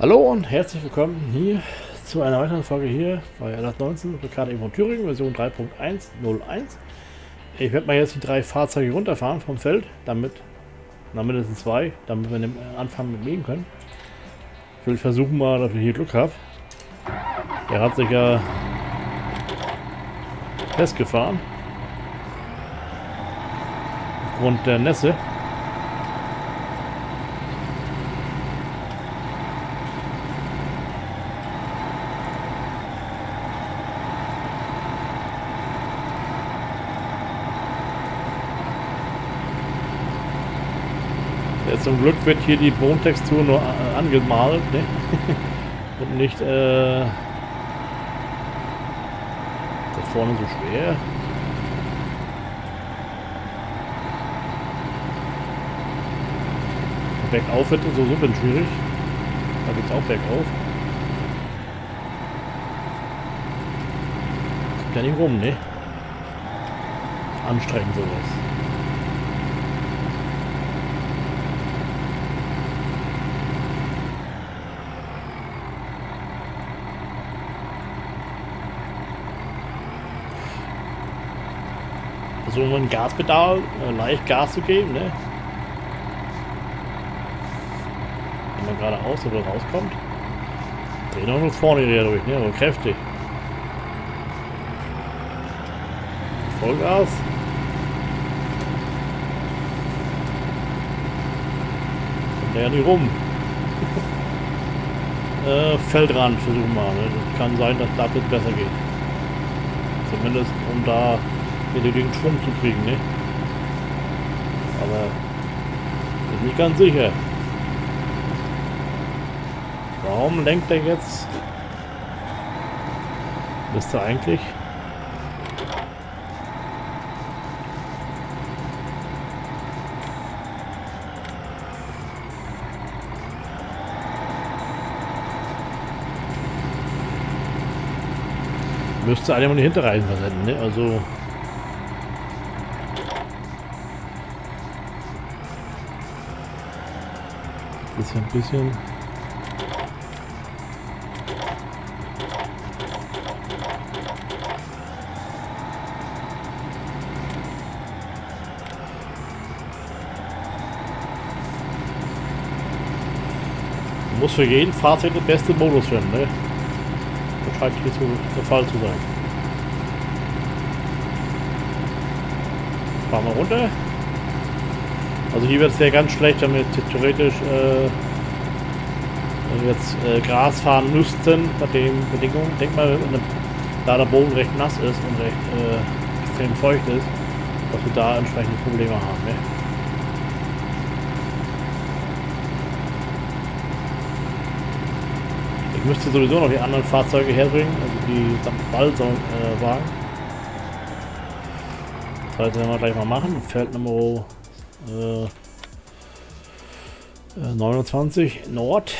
Hallo und herzlich willkommen hier zu einer weiteren Folge hier bei LS19 Ricardo von Thüringen, Version 3.101. Ich werde mal jetzt die drei Fahrzeuge runterfahren vom Feld, damit, na mindestens zwei, damit wir den Anfang mitnehmen können. Ich will versuchen mal, dass ich hier Glück habe. Der hat sich ja festgefahren. Aufgrund der Nässe. Zum Glück wird hier die Bodentextur nur äh, angemalt ne? und nicht äh, da vorne so schwer. Bergauf wird so super schwierig. Da geht es auch bergauf. Kommt ja nicht rum, ne? Anstrengend sowas. Wir ein Gaspedal äh, leicht Gas zu geben, ne? Wenn man geradeaus oder rauskommt. Drehen auch nur vorne wieder durch, ne? Aber kräftig. Vollgas. Kommt der ja nicht rum. äh, Feldrand versuchen wir mal. Ne? Das kann sein, dass das jetzt besser geht. Zumindest um da den Schwung zu kriegen, ne? Aber bin nicht ganz sicher. Warum lenkt er jetzt? Müsste eigentlich müsste eigentlich mal die Hinterreifen versenden, ne? Also ein bisschen... Muss für jeden Fahrzeug der beste Modus finden, ne? Das scheint hier der Fall zu sein. Fahren wir runter. Also hier wird es ja ganz schlecht, damit theoretisch äh, jetzt äh, Gras fahren müssten bei den Bedingungen. Denk mal, da der Boden recht nass ist und recht äh, extrem feucht ist, dass wir da entsprechende Probleme haben. Ne? Ich müsste sowieso noch die anderen Fahrzeuge herbringen, also die Ballwagen. Äh, das werden wir gleich mal machen. Feld Nummer 29 äh, Nord.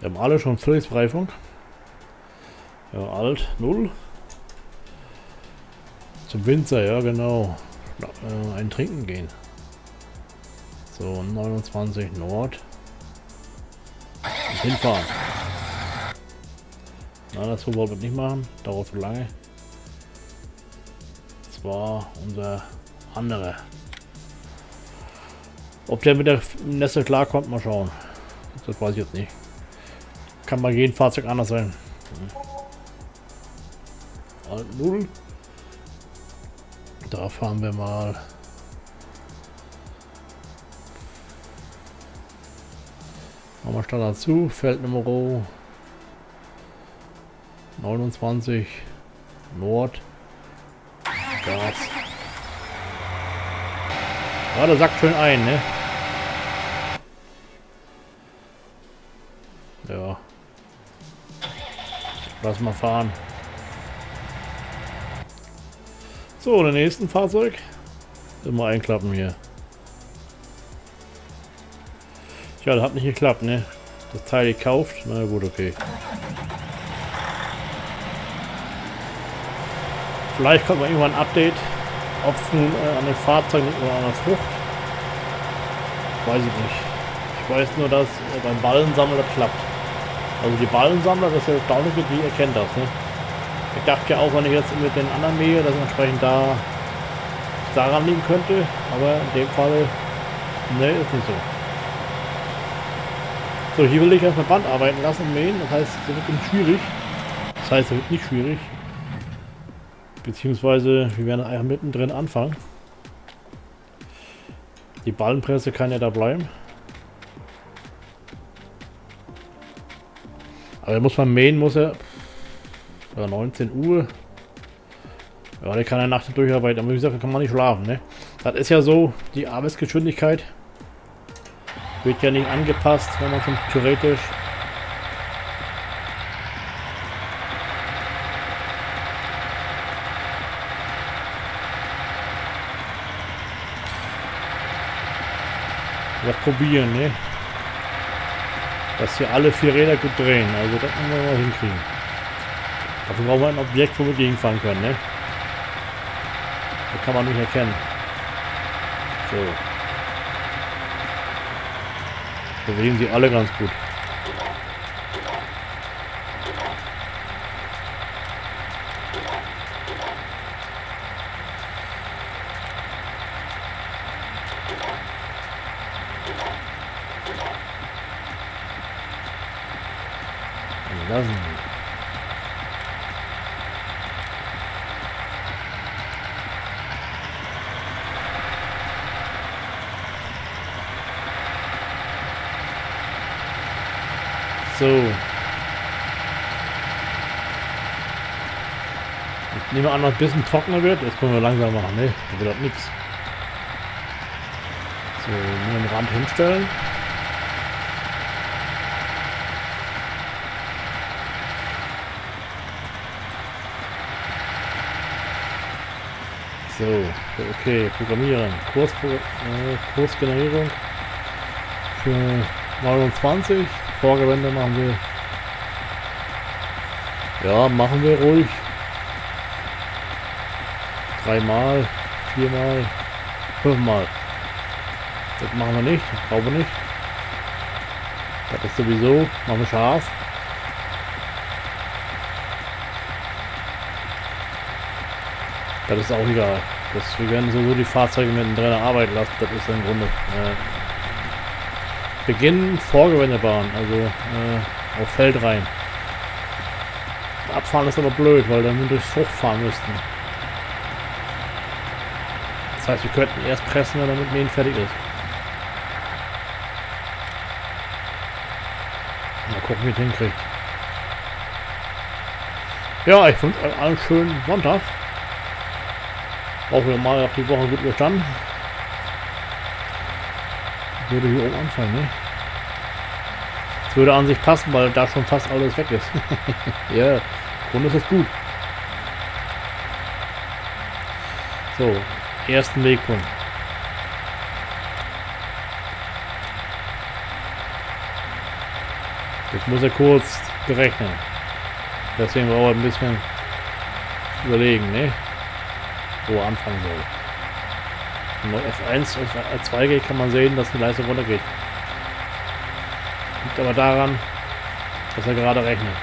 Wir haben alle schon Völligfreifunk. Ja, alt 0. Zum Winzer, ja genau. Äh, ein Trinken gehen. So, 29 Nord. Und hinfahren. Na, das wollen wir nicht machen. Dauert zu lange war unser anderer. Ob der mit der Nässe klarkommt, mal schauen. Das weiß ich jetzt nicht. Kann bei jedem Fahrzeug anders sein. Alt 0. Da fahren wir mal. Machen wir Standard zu. Feld Nummer 29 Nord. Gas. Ja, der sackt schön ein, ne? Ja. Lass mal fahren. So, den nächsten Fahrzeug. Immer einklappen hier. Ja, das hat nicht geklappt, ne? Das Teil gekauft. Na gut, okay. Vielleicht kommt mal irgendwann ein Update, ob es nun äh, an den Fahrzeugen oder an der Frucht. Weiß ich nicht. Ich weiß nur, dass äh, beim Ballensammler klappt. Also die Ballensammler, das ist ja erstaunlich, die erkennt das. Ne? Ich dachte ja auch, wenn ich jetzt mit den anderen mähe, dass entsprechend da daran liegen könnte, aber in dem Fall, ne, ist nicht so. So, hier will ich erstmal Band arbeiten lassen und mähen, das heißt, es wird schwierig. Das heißt, es wird nicht schwierig. Beziehungsweise, wir werden einfach mittendrin anfangen. Die Ballenpresse kann ja da bleiben. Aber da muss man mähen, muss er. Ja, 19 Uhr. Ja, der kann ja nachts durcharbeiten, aber wie gesagt, kann man nicht schlafen, ne? Das ist ja so, die Arbeitsgeschwindigkeit wird ja nicht angepasst, wenn man schon theoretisch probieren, ne? Dass hier alle vier Räder gut drehen. Also das müssen wir mal hinkriegen. Dafür brauchen wir ein Objekt, wo wir gegenfahren können, ne? Das kann man nicht erkennen. So. Bewegen sie alle ganz gut. Lassen. So. Ich nehme an, noch ein bisschen trockener wird. Jetzt können wir langsam machen, ne? Da wird das nichts. So, nur den Rand hinstellen. So, okay, Programmieren. Kurs, äh, Kursgenerierung für 29. Vorgewände machen wir. Ja, machen wir ruhig. Dreimal, viermal, fünfmal. Das machen wir nicht, brauchen wir nicht. Das ist sowieso, machen wir scharf. Das ist auch egal. Das, wir werden sowieso die Fahrzeuge mittendrin arbeiten lassen. Das ist im Grunde. Äh, Beginn Vorgewendebahn, also äh, auf Feld rein. Abfahren ist aber blöd, weil dann wir durchs Frucht fahren müssten. Das heißt, wir könnten erst pressen, wenn er mit Mähen fertig ist. Mal gucken, wie es hinkriegt. Ja, ich wünsche euch allen schönen Sonntag. Auch wieder mal auf die Woche gut überstanden. Würde hier oben anfangen, ne? Das würde an sich passen, weil da schon fast alles weg ist. ja, Grunde ist es gut. So, ersten Wegpunkt. Jetzt muss er kurz berechnen. Deswegen braucht er ein bisschen überlegen, ne? wo er anfangen soll. Wenn F1 und F2 geht, kann man sehen, dass die Leistung runtergeht. Liegt aber daran, dass er gerade rechnet.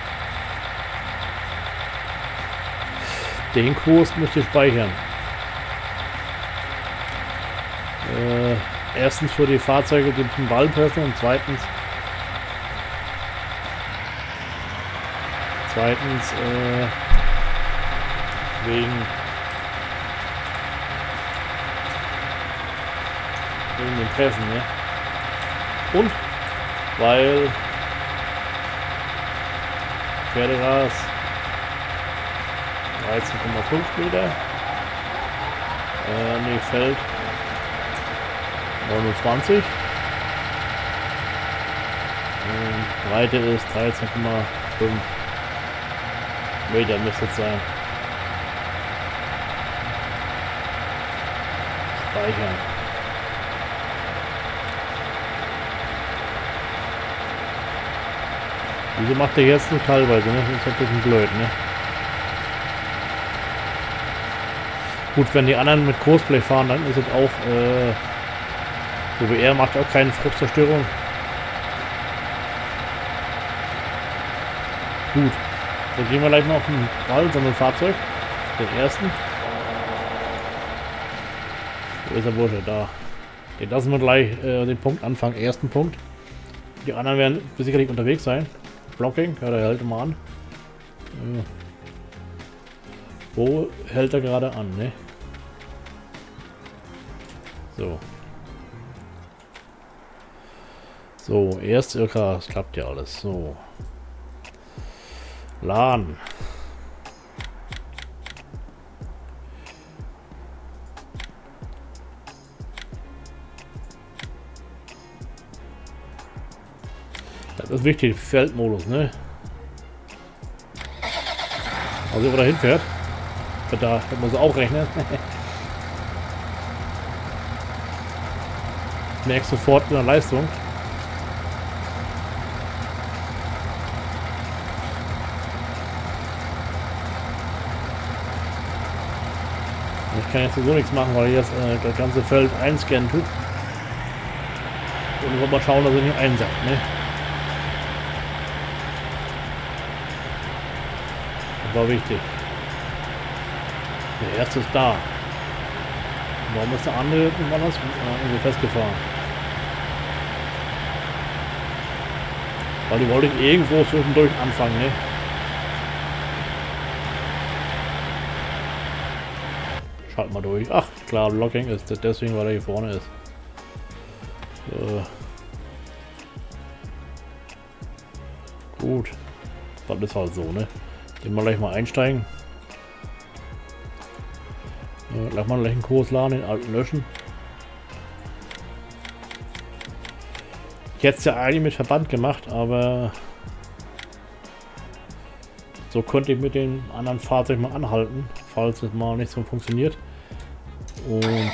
Den Kurs möchte ich speichern. Äh, erstens für die Fahrzeuge, die zum Ball pressen und zweitens zweitens äh, wegen wegen den Pressen, ne? Und weil Pferdegas 13,5 Meter äh, ne, Feld 29 und Breite ist 13,5 Meter müsste es sein. Speichern. Wieso macht er jetzt nur teilweise, ne? Das ist ein bisschen blöd, ne? Gut, wenn die anderen mit Crossplay fahren, dann ist es auch, äh, so wie er macht auch keine Fruchtzerstörung. Gut, dann gehen wir gleich mal auf den Ball, sondern Fahrzeug, den ersten. Wo ist der Bursche? Da. Den lassen wir gleich äh, den Punkt anfangen, ersten Punkt. Die anderen werden sicherlich unterwegs sein. Blocking, ja, der hält mal an. Äh, wo hält er gerade an, ne? So. So, erst, okay, es klappt ja alles. So. Laden. Das ist wichtig, Feldmodus, ne? Also, wo er hinfährt. Da muss er auch rechnen. Merkst sofort in der Leistung. Ich kann jetzt so nichts machen, weil jetzt äh, das ganze Feld einscannen tut. Und wir mal schauen, dass er nicht einsackt, ne? War wichtig. Der erste ist da. Warum ist der andere irgendwann anders äh, festgefahren? Weil die wollte ich irgendwo zwischendurch anfangen, ne? Schalt mal durch. Ach, klar, Locking ist das deswegen, weil er hier vorne ist. Äh. Gut. Das ist halt so, ne? Den mal gleich mal einsteigen. Äh, lass mal gleich einen Kurs laden, den alten löschen. Ich hätte es ja eigentlich mit Verband gemacht, aber so könnte ich mit den anderen Fahrzeugen mal anhalten, falls es mal nicht so funktioniert. Und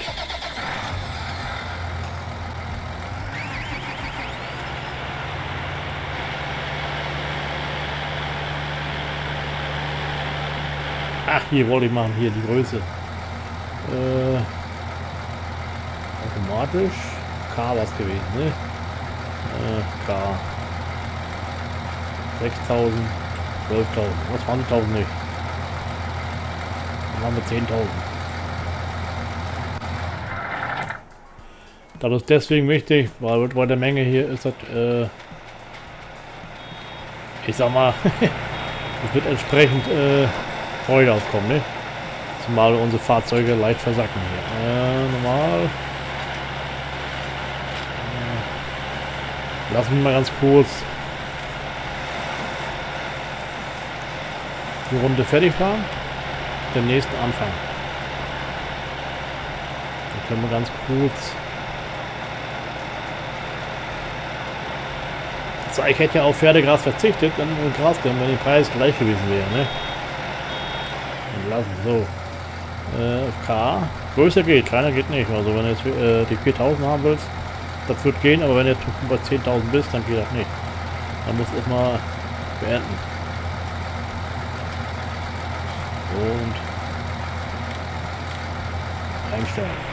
Ach, hier wollte ich machen, hier die Größe. Äh, automatisch. K was gewesen, ne? Äh, K. 6000, 12.000, was 20.000 nicht. Dann haben wir 10.000. Das ist deswegen wichtig, weil bei der Menge hier ist das, äh, ich sag mal, es wird entsprechend äh, Freude aufkommen, ne? Zumal unsere Fahrzeuge leicht versacken hier. Äh, normal. Äh, lassen wir mal ganz kurz die Runde fertig fahren. Den nächsten anfangen. Dann können wir ganz kurz So, ich hätte ja auf Pferdegras verzichtet, dann Gras wenn der Preis gleich gewesen wäre, ne? Lassen, so. Äh, K. Größer geht, kleiner geht nicht. Also wenn du jetzt äh, die 4000 haben willst, das wird gehen, aber wenn du bei 10.000 bist, dann geht das nicht. Dann musst du erstmal beenden. Und einstellen.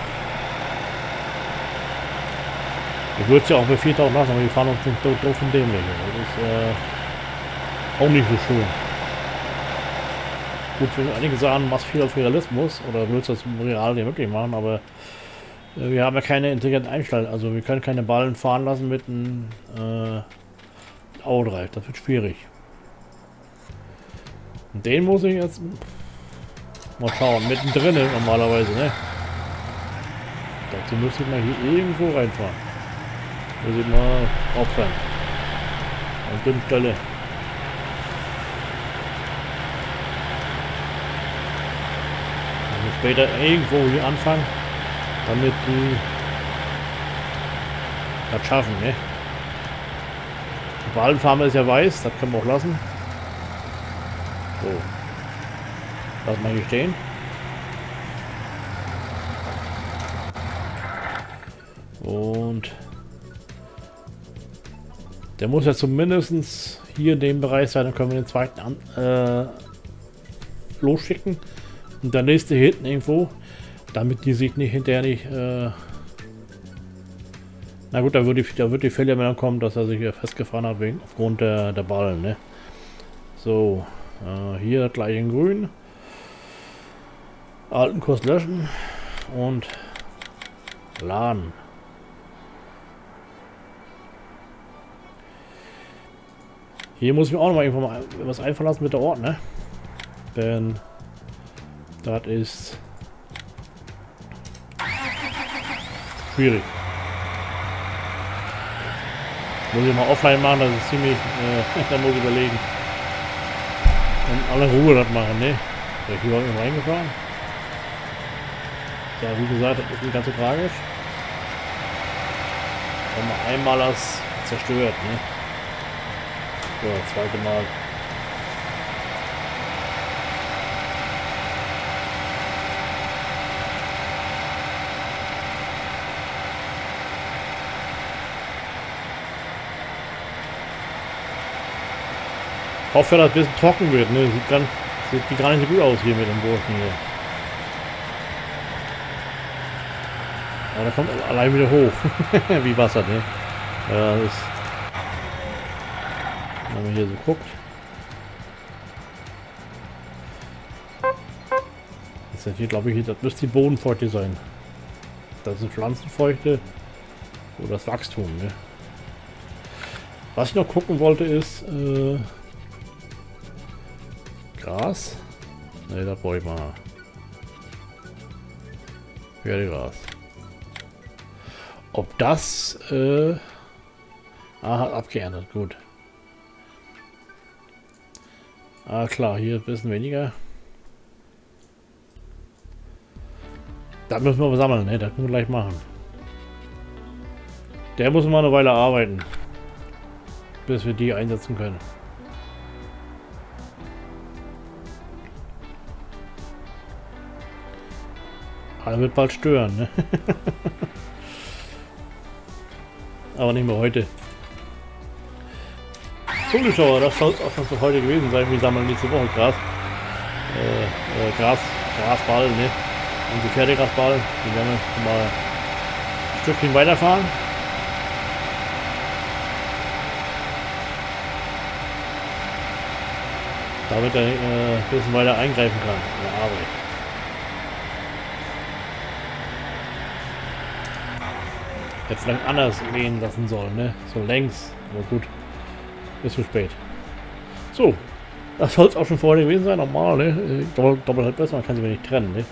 Ich würde es ja auch bei 4000 lassen, aber die fahren uns nicht doof und dämlich. Das ist äh, auch nicht so schön. Gut, einige sagen, machst viel auf Realismus oder willst das real nicht wirklich machen, aber äh, wir haben ja keine intelligenten Einstellungen. Also wir können keine Ballen fahren lassen mit einem äh, Autodrive. Das wird schwierig. Und den muss ich jetzt mal schauen. Mittendrin normalerweise, ne? Dazu müsste ich mal hier irgendwo reinfahren. Muss ich mal aufhören. An dünnen Stelle. Später irgendwo hier anfangen, damit die das schaffen, ne? Die Ballenfarbe ist ja weiß, das können wir auch lassen. So. Lass mal hier stehen. Und der muss ja zumindest hier in dem Bereich sein, dann können wir den zweiten an, äh, losschicken. Und der nächste hinten irgendwo, damit die sich nicht hinterher nicht... Äh na gut, da wird die, da wird die Fehlermeldung kommen, dass er sich hier festgefahren hat wegen aufgrund der, der Ballen, ne? So, äh, hier gleich in grün. Alten Kurs löschen und laden. Hier muss ich mir auch noch mal was einfallen lassen mit der Ort, ne? Denn das ist schwierig. Muss ich mal offline machen, das ist ziemlich, äh, da muss ich überlegen. Und alle Ruhe das machen, ne? Soll ich überhaupt reingefahren? Ja, wie gesagt, das ist nicht ganz so tragisch. Wenn man einmal das zerstört, ne? So, zweite Mal. Hoffe, dass ein bisschen trocken wird. Ne? Sieht, gar, sieht gar nicht so gut aus hier mit dem Burschen hier. Aber da kommt allein wieder hoch. Wie Wasser, ne? Ja, das ist... Wenn man hier so guckt. Das ist hier, glaube ich, das müsste die Bodenfeuchte sein. Das ist Pflanzenfeuchte oder das Wachstum, ne? Was ich noch gucken wollte ist, äh, Gras? Ne, da brauche ich mal. Pferdegras. Ob das, äh... Ah, hat abgeerntet, gut. Ah, klar, hier ein bisschen weniger. Da müssen wir sammeln, ne? Das können wir gleich machen. Der muss mal eine Weile arbeiten. Bis wir die einsetzen können. Er wird bald stören, ne? Aber nicht mehr heute. Zuschauer, das soll es auch schon für heute gewesen sein. Wir sammeln nächste Woche Gras. Äh, äh, Gras, Grasball, ne? Unsere Pferdegrasball. Die werden wir mal ein Stückchen weiterfahren. Damit er äh, ein bisschen weiter eingreifen kann in der. Hätte vielleicht anders wehen lassen sollen, ne? So längs. Aber gut. Ist zu spät. So. Das soll es auch schon vorher gewesen sein. Normal, ne? Doppelt, doppelt halt besser, man kann sie nicht trennen, ne?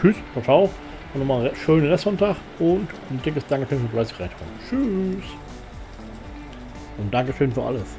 Tschüss, ciao, Und nochmal einen schönen Restsonntag und ein dickes Dankeschön für fleißig reinschauen. Tschüss. Und Dankeschön für alles.